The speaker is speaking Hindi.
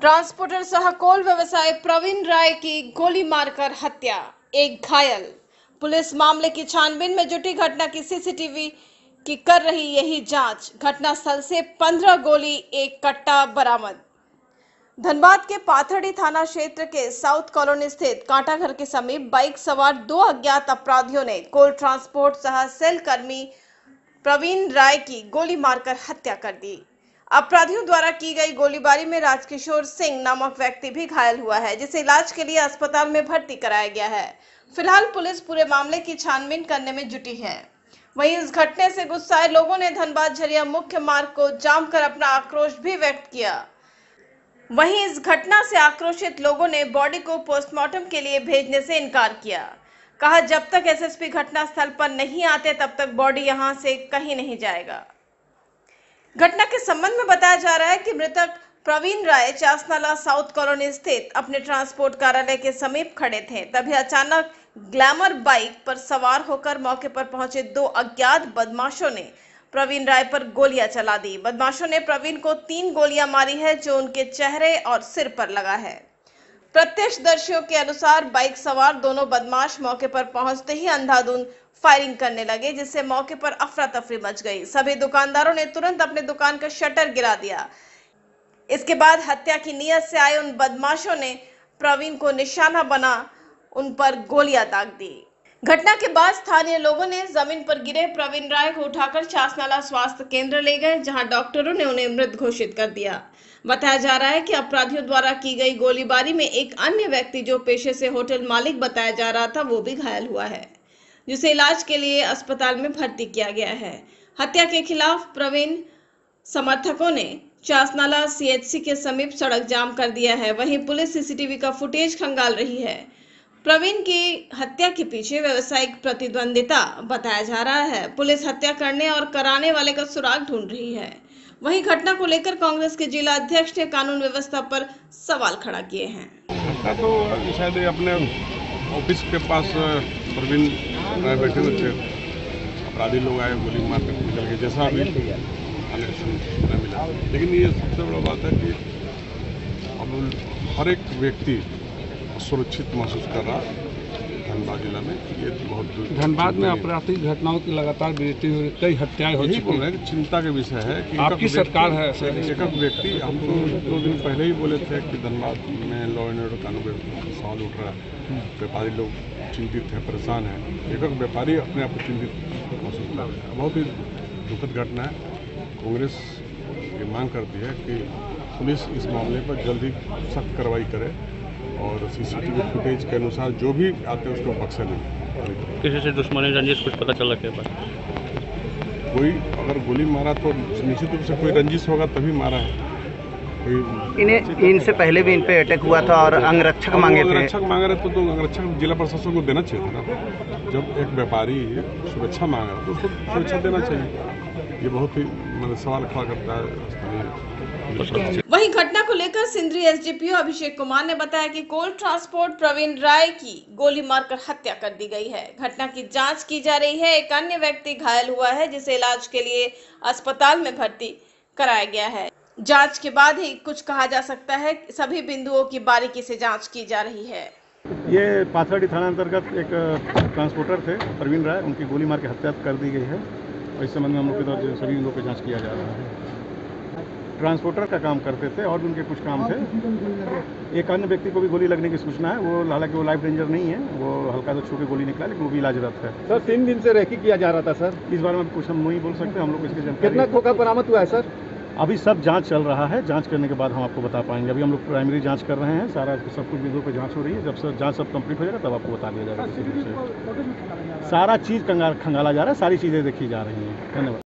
ट्रांसपोर्टर सह कोल व्यवसाय प्रवीण राय की गोली मारकर हत्या, एक घायल। पुलिस मामले की छानबीन में जुटी घटना की सीसीटीवी की कर रही यही जाँच। घटनास्थल से 15 गोली, एक कट्टा बरामद। धनबाद के पाथड़ी थाना क्षेत्र के साउथ कॉलोनी स्थित कांटाघर के समीप बाइक सवार दो अज्ञात अपराधियों ने कोल ट्रांसपोर्ट सह सेल कर्मी प्रवीण राय की गोली मारकर हत्या कर दी। अपराधियों द्वारा की गई गोलीबारी में राजकिशोर सिंह नामक व्यक्ति भी घायल हुआ है, जिसे इलाज के लिए अस्पताल में भर्ती कराया गया है। फ़िलहाल पुलिस पूरे मामले की छानबीन करने में जुटी है। वहीं इस घटने से गुस्साए लोगों ने धनबाद झरिया मुख्य मार्ग को जाम कर अपना आक्रोश भी व्यक्त किया। वहीं इस घटना से आक्रोशित लोगों ने बॉडी को पोस्टमार्टम के लिए भेजने से इनकार किया। कहा, जब तक एसएसपी घटनास्थल पर नहीं आते, तब तक बॉडी यहाँ से कहीं नहीं जाएगा। घटना के संबंध में बताया जा रहा है कि मृतक प्रवीण राय चासनाला साउथ कॉलोनी स्थित अपने ट्रांसपोर्ट कार्यालय के समीप खड़े थे। तभी अचानक ग्लैमर बाइक पर सवार होकर मौके पर पहुँचे दो अज्ञात बदमाशों ने प्रवीण राय पर गोलियाँ चला दी। बदमाशों ने प्रवीण को तीन गोलियाँ मारी है, जो उनके चेहरे और सिर पर लगा है। प्रत्यक्षदर्शियों के अनुसार बाइक सवार दोनों बदमाश मौके पर पहुँचते ही अंधाधुंध फायरिंग करने लगे, जिससे मौके पर अफरा तफरी मच गई। सभी दुकानदारों ने तुरंत अपने दुकान का शटर गिरा दिया। इसके बाद हत्या की नीयत से आए उन बदमाशों ने प्रवीण को निशाना बना, उन पर गोलियाँ दाग दी। घटना के बाद स्थानीय लोगों ने ज़मीन पर गिरे प्रवीण राय को उठाकर चासनाला स्वास्थ्य केंद्र ले गए, जहाँ डॉक्टरों ने उन्हें मृत घोषित कर दिया। बताया जा रहा है कि अपराधियों द्वारा की गई गोलीबारी में एक अन्य व्यक्ति जो पेशे से होटल मालिक बताया जा रहा था, वो भी घायल हुआ है। जिसे इलाज के लिए अस्पताल में भर्ती किया गया है। हत्या के खिलाफ प्रवीण समर्थकों ने चासनाला सीएचसी के समीप सड़क जाम कर दिया है। वहीं पुलिस सीसीटीवी का फुटेज खंगाल रही है। प्रवीण की हत्या के पीछे व्यवसायिक प्रतिद्वंदिता बताया जा रहा है। पुलिस हत्या करने और कराने वाले का सुराग ढूंढ रही है। वहीं घटना को लेकर कांग्रेस के जिला अध्यक्ष ने कानून व्यवस्था पर सवाल खड़ा किए हैं। तो शायद अपने ऑफ़िस के पास प्रवीण राय बैठे थे। अपराधी लोग आए, गोली मार कर निकल गए जैसा अभी हमें मिला। लेकिन ये सबसे बड़ा बात है कि अब हर एक व्यक्ति सुरक्षित महसूस कर रहा धनबाद जिला में ये बहुत धनबाद में आपराधिक घटनाओं की लगातार वृद्धि हो रही कई हत्याएँ हो चुकी हैं। हैं चिंता के विषय है कि आपकी सरकार है, एक व्यक्ति हम तो दो दिन पहले ही बोले थे कि धनबाद में लॉ एंड ऑर्डर कानून सवाल उठ रहा है। व्यापारी लोग चिंतित हैं परेशान हैं। एक व्यापारी अपने आप को चिंतित महसूस कर रहे बहुत ही दुखद घटना है। कांग्रेस ये मांग करती है कि पुलिस इस मामले पर जल्द ही सख्त कार्रवाई करे। और सीसीटीवी फुटेज के अनुसार जो भी आते हैं उसको बक्से नहीं किसी से दुश्मनी रंजिश कुछ पता चला क्या बात? कोई अगर गोली मारा तो निश्चित रूप से कोई रंजिश होगा तभी मारा है। इन्हें इनसे पहले भी इन पे अटैक हुआ था और अंगरक्षक मांगे थे। अंगरक्षक मांग रहे तो, तो अंगरक्षक जिला प्रशासन को देना चाहिए था ना। जब एक व्यापारी सुरक्षा मांग रहा है तो उसको सुरक्षा देना चाहिए। ये बहुत ही मतलब सवाल खड़ा करता है। वहीं घटना को लेकर सिंदरी एसडीपीओ अभिषेक कुमार ने बताया कि कोल ट्रांसपोर्ट प्रवीण राय की गोली मारकर हत्या कर दी गई है। घटना की जाँच की जा रही है। एक अन्य व्यक्ति घायल हुआ है जिसे इलाज के लिए अस्पताल में भर्ती कराया गया है। जाँच के बाद ही कुछ कहा जा सकता है। सभी बिंदुओं की बारीकी से जाँच की जा रही है। ये पाथरडी थाना अंतर्गत एक ट्रांसपोर्टर थे प्रवीण राय उनकी गोली मार के हत्या कर दी गई है। इस संबंध में हम लोग के द्वारा सभी लोगों की जाँच किया जा रहा है। ट्रांसपोर्टर का काम करते थे और भी उनके कुछ काम थे। एक अन्य व्यक्ति को भी गोली लगने की सूचना है। वो हालाँकि वो लाइफ डेंजर नहीं है। वो हल्का सा छू के गोली निकला लेकिन वो भी इलाजरत है। सर तीन दिन से रेकी किया जा रहा था सर। इस बारे में कुछ हम नहीं बोल सकते। हम लोग इसके कितना खोखा बरामद हुआ है सर? अभी सब जाँच चल रहा है। जाँच करने के बाद हम आपको बता पाएँगे। अभी हम लोग प्राइमरी जाँच कर रहे हैं। सारा सब कुछ बिंदुओं पर जाँच हो रही है। जब सब जाँच सब कंप्लीट हो जाएगा तब आपको बता दिया जाएगा। सारा चीज़ कंगाल खंगाला जा रहा है। सारी चीज़ें देखी जा रही हैं। धन्यवाद।